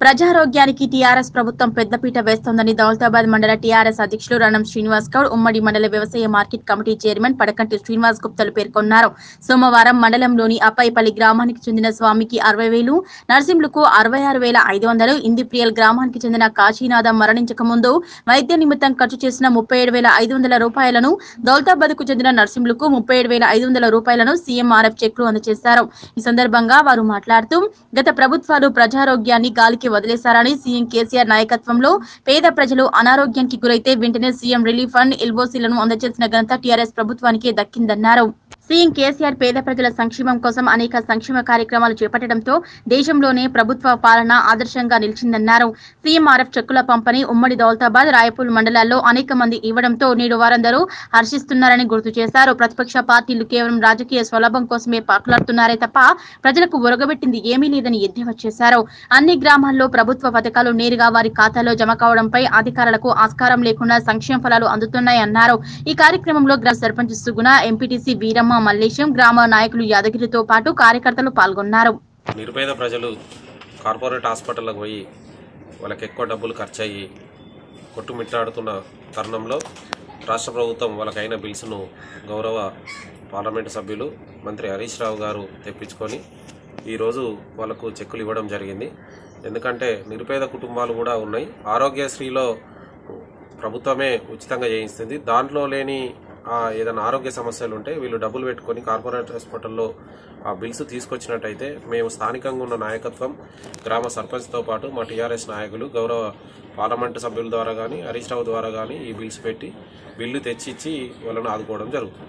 ప్రజారోగ్యానికి TRS ప్రభుత్వం పెద్దపీట వేస్తోందని దౌలతాబాద్ మండల టీఆర్ఎస్ అధ్యక్షులు రణం శ్రీనివాస్ గౌడ్ ఉమ్మడి మండల వ్యవసాయ market committee chairman Padakanti Srinivas గుప్తలు పేర్కొన్నారు. సోమవారం మండలంలోని అప్పాయిపల్లి గ్రామానికి చెందిన స్వామికి అరవై వేలు నర్సింహులకు అరవై ఆరు వేల ఐదు వందలు ఇందిప్రియల్ గ్రామానికి చెందిన కాశీనాథం మరణించక ముందు వైద్య నిమిత్తం ఖర్చు చేసిన ముప్పై ఏడు వేల ఐదు వందల రూపాయలను దౌలతాబాద్కు చెందిన నర్సింహులకు ముప్పై ఏడు వేల ఐదు వందల రూపాయలను సీఎంఆర్ఎఫ్ చెక్లు అందజేశారు. ఈ సందర్భంగా వారు మాట్లాడుతూ గత ప్రభుత్వాలు ప్రజారోగ్యాన్ని గాలికి వదిలేశారని సీఎం కేసీఆర్ నాయకత్వంలో పేద ప్రజలు అనారోగ్యానికి గురైతే వెంటనే సీఎం రిలీఫ్ ఫండ్ ఎల్ఓసీలను అందజేసిన ఘనత టీఆర్ఎస్ ప్రభుత్వానికి దక్కిందన్నారు. సీఎం కేసీఆర్ పేద ప్రజల సంక్షేమం కోసం అనేక సంక్షేమ కార్యక్రమాలు చేపట్టడంతో దేశంలోనే ప్రభుత్వ పాలన ఆదర్శంగా నిలిచిందన్నారు. సీఎంఆర్ఎఫ్ చెక్కుల పంపిణీ ఉమ్మడి దౌలతాబాద్ రాయపూల్ మండలాల్లో అనేక మంది ఇవ్వడంతో నేడు వారందరూ హర్షిస్తున్నారని గుర్తు చేశారు. ప్రతిపక్ష పార్టీలు కేవలం రాజకీయ స్వలభం కోసమే పాకులాడుతున్నారే తప్ప ప్రజలకు ఒరగబెట్టింది ఏమీ లేదని ఎద్దేవా చేశారు. అన్ని గ్రామాల్లో ప్రభుత్వ పథకాలు నేరుగా వారి ఖాతాలో జమ కావడంపై అధికారులకు ఆస్కారం లేకుండా సంక్షేమ ఫలాలు అందుతున్నాయన్నారు. ఈ కార్యక్రమంలో గ్రామ సర్పంచ్ సుగుణ ఎంపీటీసీ వీరమ్మ మల్లేశం గ్రామ నాయకులు యాదగిరితో పాటు కార్యకర్తలు పాల్గొన్నారు. నిరుపేద ప్రజలు కార్పొరేట్ హాస్పిటల్కి పోయి వాళ్ళకి ఎక్కువ డబ్బులు ఖర్చు అయ్యి కొట్టుమిట్టాడుతున్న తరుణంలో రాష్ట్ర ప్రభుత్వం వాళ్ళకైన బిల్స్ను గౌరవ పార్లమెంటు సభ్యులు మంత్రి హరీష్ రావు గారు తెప్పించుకొని ఈరోజు వాళ్ళకు చెక్కులు ఇవ్వడం జరిగింది. ఎందుకంటే నిరుపేద కుటుంబాలు కూడా ఉన్నాయి. ఆరోగ్యశ్రీలో ప్రభుత్వమే ఉచితంగా చేయిస్తుంది. దాంట్లో లేని ఏదైనా ఆరోగ్య సమస్యలు ఉంటే వీళ్ళు డబ్బులు పెట్టుకొని కార్పొరేట్ హాస్పిటల్లో ఆ బిల్స్ తీసుకొచ్చినట్టయితే మేము స్థానికంగా ఉన్న నాయకత్వం గ్రామ సర్పంచ్తో పాటు మా టీఆర్ఎస్ నాయకులు గౌరవ పార్లమెంటు సభ్యుల ద్వారా కానీ హరీష్ రావు ద్వారా కానీ ఈ బిల్స్ పెట్టి బిల్లు తెచ్చిచ్చి వాళ్ళని ఆదుకోవడం జరుగుతుంది.